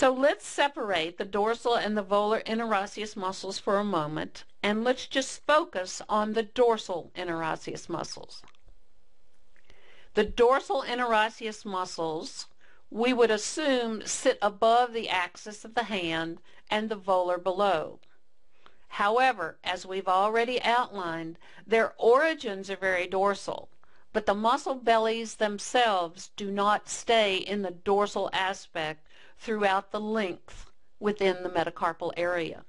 So let's separate the dorsal and the volar interosseous muscles for a moment, and let's just focus on the dorsal interosseous muscles. The dorsal interosseous muscles we would assume sit above the axis of the hand and the volar below. However, as we've already outlined, their origins are very dorsal, but the muscle bellies themselves do not stay in the dorsal aspect throughout the length within the metacarpal area.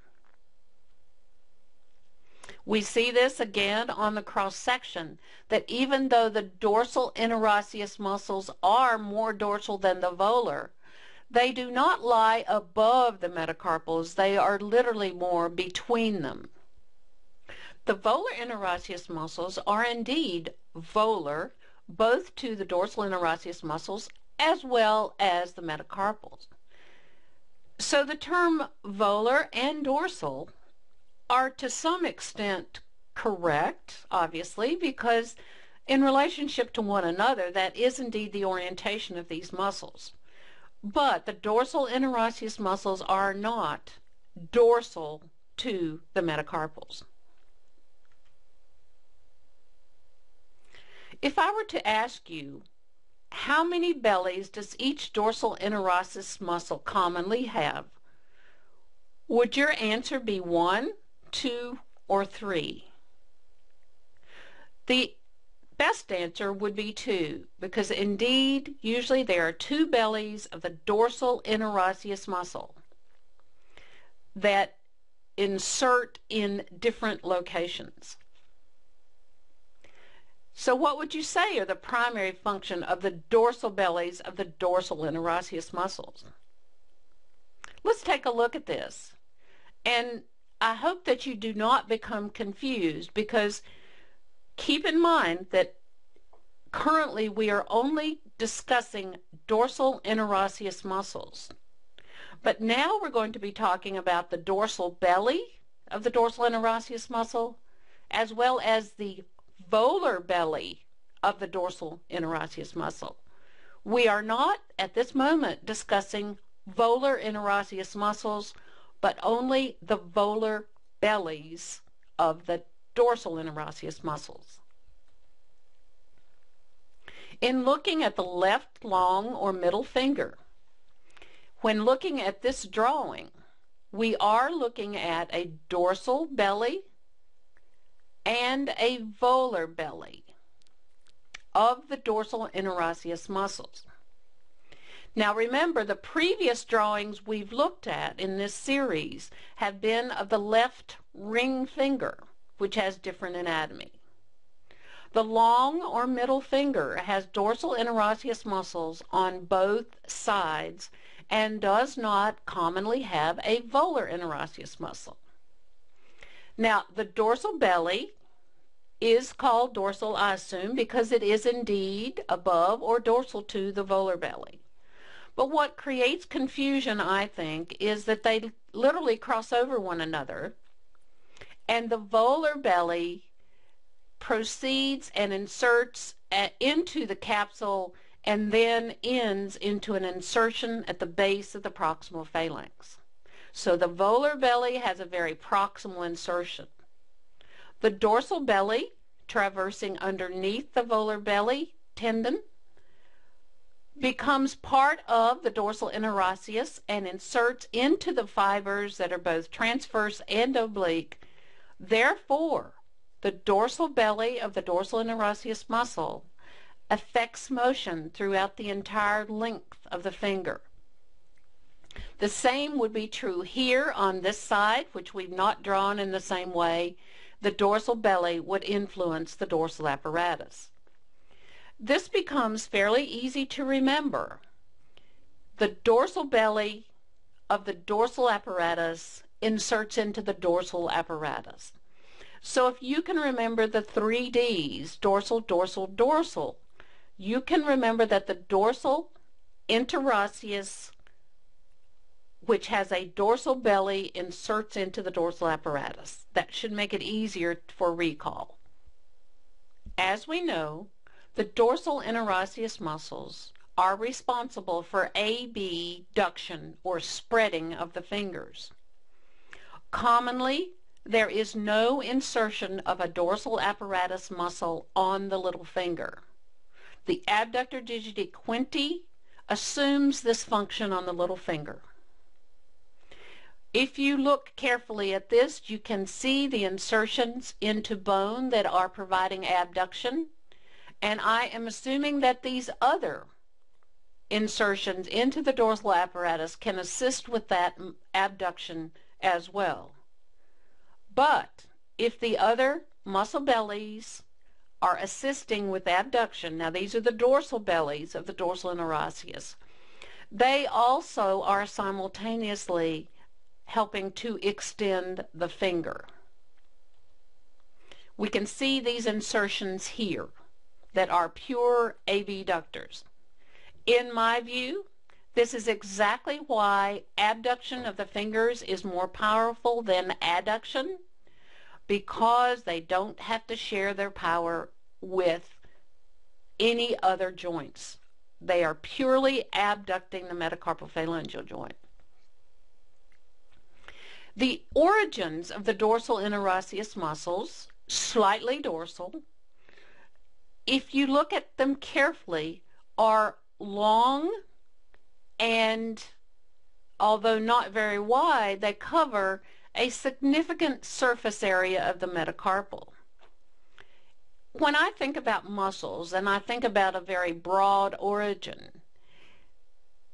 We see this again on the cross section that even though the dorsal interosseous muscles are more dorsal than the volar, they do not lie above the metacarpals, they are literally more between them. The volar interosseous muscles are indeed volar both to the dorsal interosseous muscles as well as the metacarpals. So the term volar and dorsal are to some extent correct, obviously, because in relationship to one another, that is indeed the orientation of these muscles. But the dorsal interosseous muscles are not dorsal to the metacarpals. If I were to ask you, how many bellies does each dorsal interosseous muscle commonly have? Would your answer be one, two, or three? The best answer would be two, because indeed, usually there are two bellies of the dorsal interosseous muscle that insert in different locations. So what would you say are the primary function of the dorsal bellies of the dorsal interosseous muscles? Let's take a look at this. And I hope that you do not become confused because keep in mind that currently we are only discussing dorsal interosseous muscles. But now we're going to be talking about the dorsal belly of the dorsal interosseous muscle as well as the volar belly of the dorsal interosseous muscle. We are not at this moment discussing volar interosseous muscles, but only the volar bellies of the dorsal interosseous muscles. In looking at the left long or middle finger, when looking at this drawing, we are looking at a dorsal belly and a volar belly of the dorsal interosseous muscles. Now remember, the previous drawings we've looked at in this series have been of the left ring finger, which has different anatomy. The long or middle finger has dorsal interosseous muscles on both sides and does not commonly have a volar interosseous muscle. Now, the dorsal belly is called dorsal, I assume, because it is indeed above or dorsal to the volar belly. But what creates confusion, I think, is that they literally cross over one another, and the volar belly proceeds and inserts uh, into the capsule and then ends into an insertion at the base of the proximal phalanx. So the volar belly has a very proximal insertion. The dorsal belly, traversing underneath the volar belly tendon, becomes part of the dorsal interosseous and inserts into the fibers that are both transverse and oblique. Therefore, the dorsal belly of the dorsal interosseous muscle affects motion throughout the entire length of the finger. The same would be true here on this side, which we've not drawn in the same way. The dorsal belly would influence the dorsal apparatus. This becomes fairly easy to remember. The dorsal belly of the dorsal apparatus inserts into the dorsal apparatus. So if you can remember the three Ds, dorsal, dorsal, dorsal, you can remember that the dorsal interosseous, which has a dorsal belly, inserts into the dorsal apparatus. That should make it easier for recall. As we know, the dorsal interosseous muscles are responsible for abduction or spreading of the fingers. Commonly, there is no insertion of a dorsal apparatus muscle on the little finger. The abductor digiti quinti assumes this function on the little finger. If you look carefully at this, you can see the insertions into bone that are providing abduction. And I am assuming that these other insertions into the dorsal apparatus can assist with that abduction as well. But if the other muscle bellies are assisting with abduction, now these are the dorsal bellies of the dorsal interosseous, they also are simultaneously helping to extend the finger. We can see these insertions here that are pure abductors. In my view, this is exactly why abduction of the fingers is more powerful than adduction because they don't have to share their power with any other joints. They are purely abducting the metacarpophalangeal joint. The origins of the dorsal interosseous muscles, slightly dorsal, if you look at them carefully, are long and although not very wide, they cover a significant surface area of the metacarpal. When I think about muscles and I think about a very broad origin,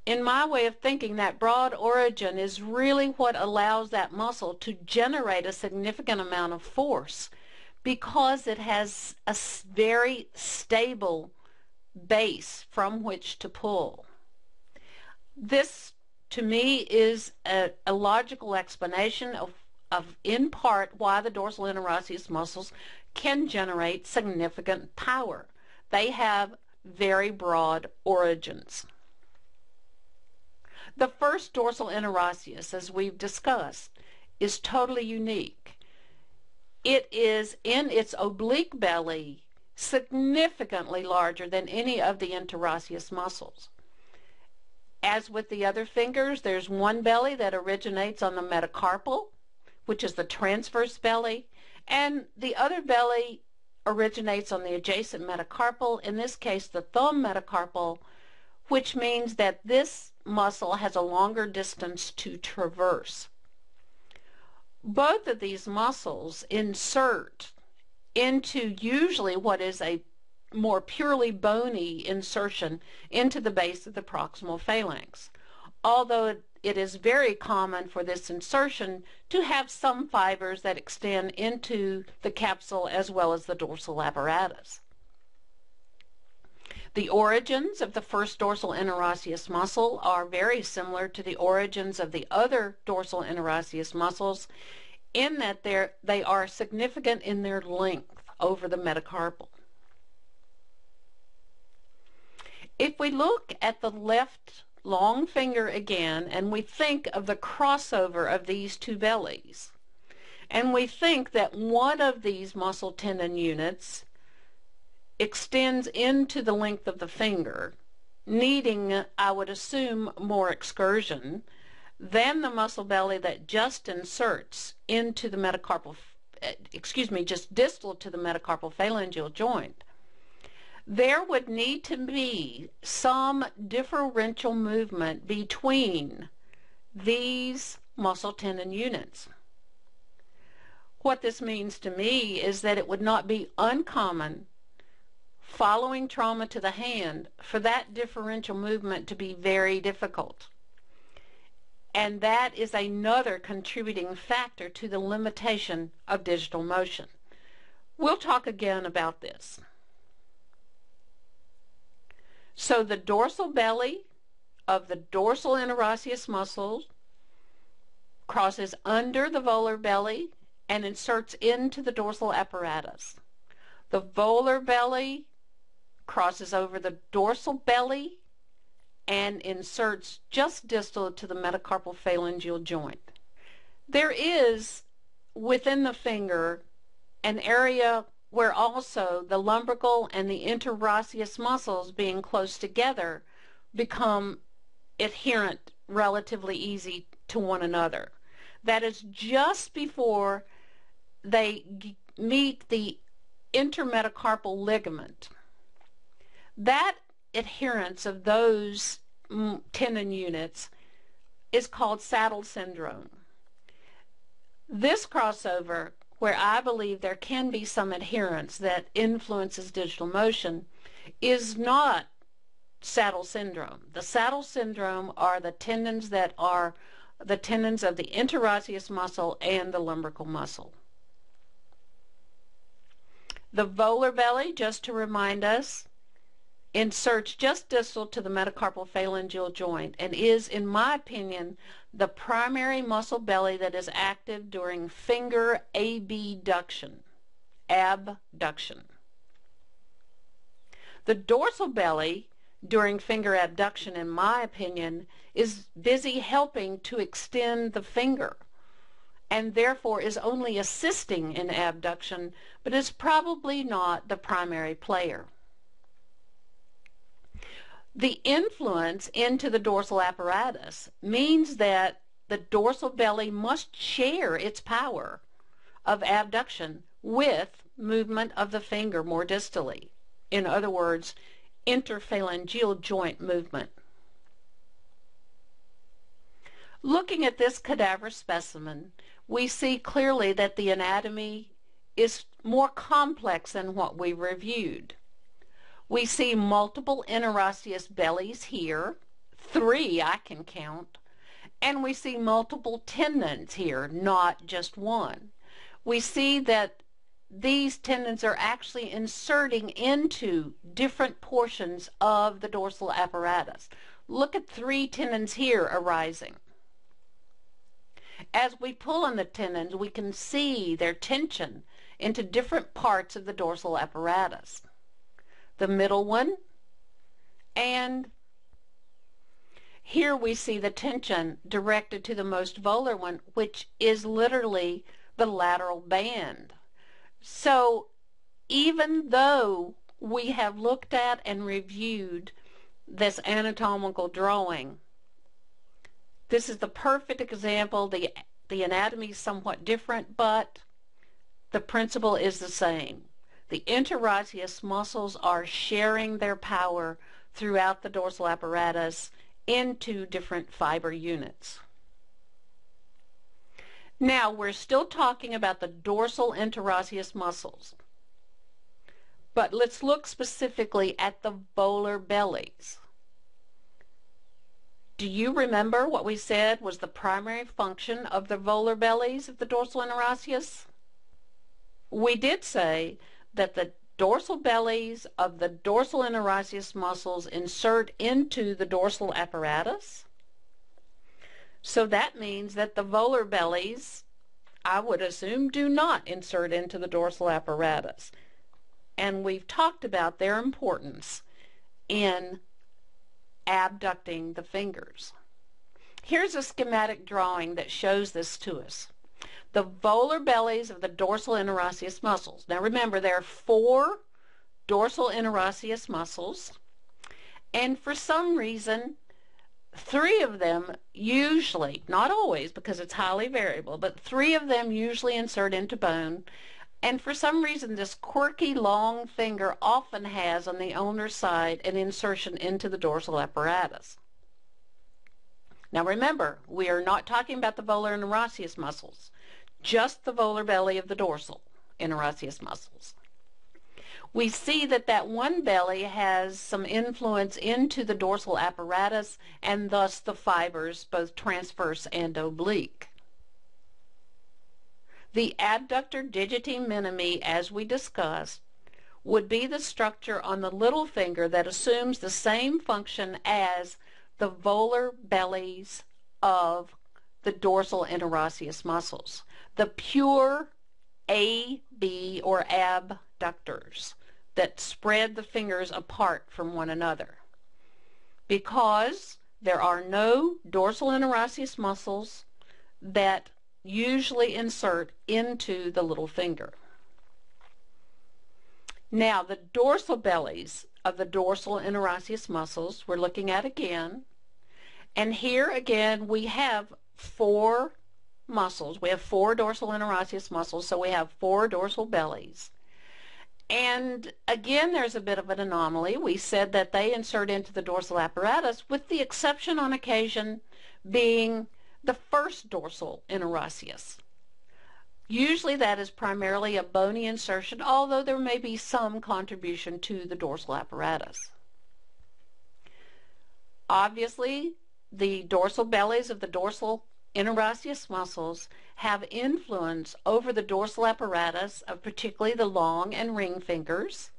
in my way of thinking, that broad origin is really what allows that muscle to generate a significant amount of force because it has a very stable base from which to pull. This, to me, is a, a logical explanation of, of, in part, why the dorsal interosseous muscles can generate significant power. They have very broad origins. The first dorsal interosseous, as we've discussed, is totally unique. It is in its oblique belly significantly larger than any of the interosseous muscles. As with the other fingers, there's one belly that originates on the metacarpal, which is the transverse belly, and the other belly originates on the adjacent metacarpal, in this case the thumb metacarpal, which means that this muscle has a longer distance to traverse. Both of these muscles insert into usually what is a more purely bony insertion into the base of the proximal phalanx. Although it is very common for this insertion to have some fibers that extend into the capsule as well as the dorsal apparatus. The origins of the first dorsal interosseous muscle are very similar to the origins of the other dorsal interosseous muscles in that they are significant in their length over the metacarpal. If we look at the left long finger again and we think of the crossover of these two bellies, and we think that one of these muscle tendon units extends into the length of the finger, needing, I would assume, more excursion than the muscle belly that just inserts into the metacarpal, eh, excuse me, just distal to the metacarpal phalangeal joint there would need to be some differential movement between these muscle tendon units. What this means to me is that it would not be uncommon following trauma to the hand for that differential movement to be very difficult. And that is another contributing factor to the limitation of digital motion. We'll talk again about this. So the dorsal belly of the dorsal interosseous muscles crosses under the volar belly and inserts into the dorsal apparatus. The volar belly crosses over the dorsal belly and inserts just distal to the metacarpal phalangeal joint. There is within the finger an area where also the lumbrical and the interosseous muscles being close together become adherent relatively easy to one another. That is just before they meet the intermetacarpal ligament. That adherence of those mm, tendon units is called saddle syndrome. This crossover, where I believe there can be some adherence that influences digital motion, is not saddle syndrome. The saddle syndrome are the tendons that are the tendons of the interosseous muscle and the lumbrical muscle. The volar belly, just to remind us, inserts just distal to the metacarpal phalangeal joint and is, in my opinion, the primary muscle belly that is active during finger abduction. Abduction. The dorsal belly during finger abduction, in my opinion, is busy helping to extend the finger and therefore is only assisting in abduction, but is probably not the primary player. The influence into the dorsal apparatus means that the dorsal belly must share its power of abduction with movement of the finger more distally. In other words, interphalangeal joint movement. Looking at this cadaver specimen, we see clearly that the anatomy is more complex than what we reviewed. We see multiple interosseous bellies here, three I can count, and we see multiple tendons here, not just one. We see that these tendons are actually inserting into different portions of the dorsal apparatus. Look at three tendons here arising. As we pull on the tendons, we can see their tension into different parts of the dorsal apparatus. The middle one, and here we see the tension directed to the most volar one, which is literally the lateral band. So even though we have looked at and reviewed this anatomical drawing, this is the perfect example. The, the anatomy is somewhat different, but the principle is the same. The interosseous muscles are sharing their power throughout the dorsal apparatus into different fiber units. Now, we're still talking about the dorsal interosseous muscles. But let's look specifically at the volar bellies. Do you remember what we said was the primary function of the volar bellies of the dorsal interosseous? We did say that the dorsal bellies of the dorsal interosseous muscles insert into the dorsal apparatus. So that means that the volar bellies, I would assume, do not insert into the dorsal apparatus. And we've talked about their importance in abducting the fingers. Here's a schematic drawing that shows this to us. The volar bellies of the dorsal interosseous muscles. Now remember, there are four dorsal interosseous muscles, and for some reason, three of them usually, not always because it's highly variable, but three of them usually insert into bone, and for some reason, this quirky long finger often has on the ulnar side an insertion into the dorsal apparatus. Now remember, we are not talking about the volar interosseous muscles, just the volar belly of the dorsal interosseous muscles. We see that that one belly has some influence into the dorsal apparatus and thus the fibers, both transverse and oblique. The abductor digiti minimi, as we discussed, would be the structure on the little finger that assumes the same function as the volar bellies of the dorsal interosseous muscles. The pure A, B, or abductors that spread the fingers apart from one another. Because there are no dorsal interosseous muscles that usually insert into the little finger. Now, the dorsal bellies of the dorsal interosseous muscles we're looking at again. And here again we have four muscles. We have four dorsal interosseous muscles, so we have four dorsal bellies. And again, there's a bit of an anomaly. We said that they insert into the dorsal apparatus, with the exception on occasion being the first dorsal interosseous. Usually that is primarily a bony insertion, although there may be some contribution to the dorsal apparatus. Obviously, the dorsal bellies of the dorsal interosseous muscles have influence over the dorsal apparatus of particularly the long and ring fingers,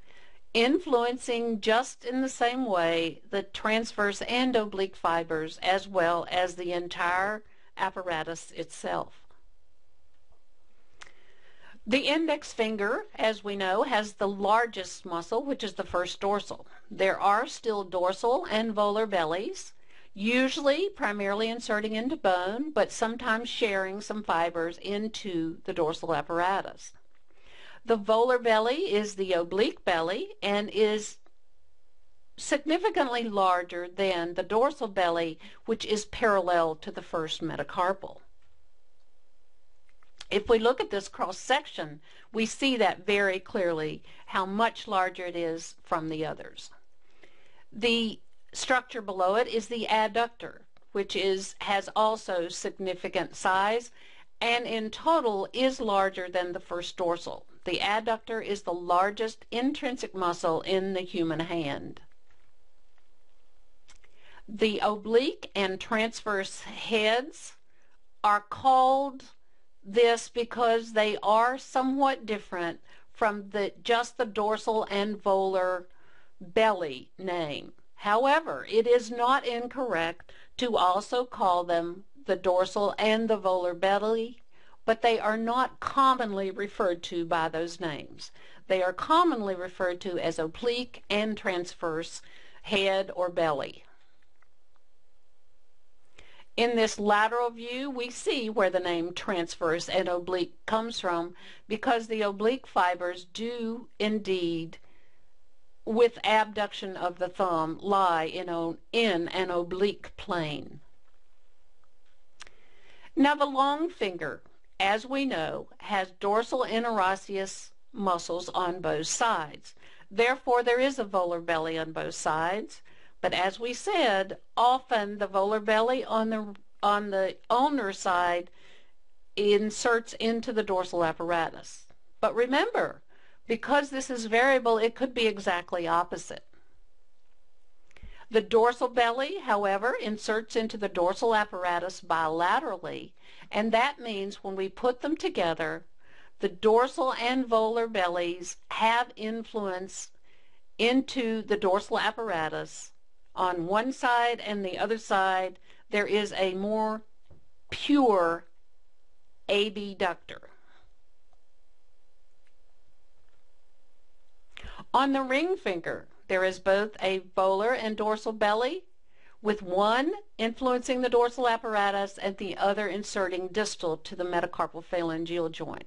influencing just in the same way the transverse and oblique fibers as well as the entire apparatus itself. The index finger, as we know, has the largest muscle, which is the first dorsal. There are still dorsal and volar bellies, usually primarily inserting into bone, but sometimes sharing some fibers into the dorsal apparatus. The volar belly is the oblique belly and is significantly larger than the dorsal belly, which is parallel to the first metacarpal. If we look at this cross section, we see that very clearly how much larger it is from the others. The structure below it is the adductor, which is has also significant size and in total is larger than the first dorsal. The adductor is the largest intrinsic muscle in the human hand. The oblique and transverse heads are called this because they are somewhat different from the just the dorsal and volar belly name. However, it is not incorrect to also call them the dorsal and the volar belly, but they are not commonly referred to by those names. They are commonly referred to as oblique and transverse head or belly. In this lateral view, we see where the name transverse and oblique comes from because the oblique fibers do indeed, with abduction of the thumb, lie in, in an oblique plane. Now the long finger, as we know, has dorsal interosseous muscles on both sides. Therefore, there is a volar belly on both sides. But as we said, often the volar belly on the on the ulnar side inserts into the dorsal apparatus. But remember, because this is variable, it could be exactly opposite. The dorsal belly, however, inserts into the dorsal apparatus bilaterally, and that means when we put them together, the dorsal and volar bellies have influence into the dorsal apparatus on one side and the other side there is a more pure abductor. On the ring finger, there is both a volar and dorsal belly, with one influencing the dorsal apparatus and the other inserting distal to the metacarpal phalangeal joint.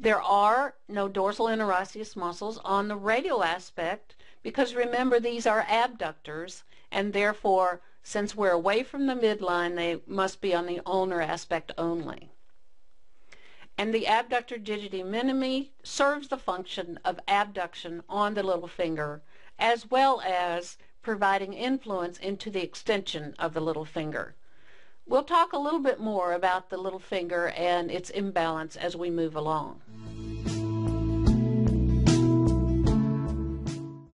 There are no dorsal interosseous muscles on the radial aspect because remember these are abductors and therefore since we're away from the midline they must be on the ulnar aspect only. And the abductor digiti minimi serves the function of abduction on the little finger as well as providing influence into the extension of the little finger. We'll talk a little bit more about the little finger and its imbalance as we move along.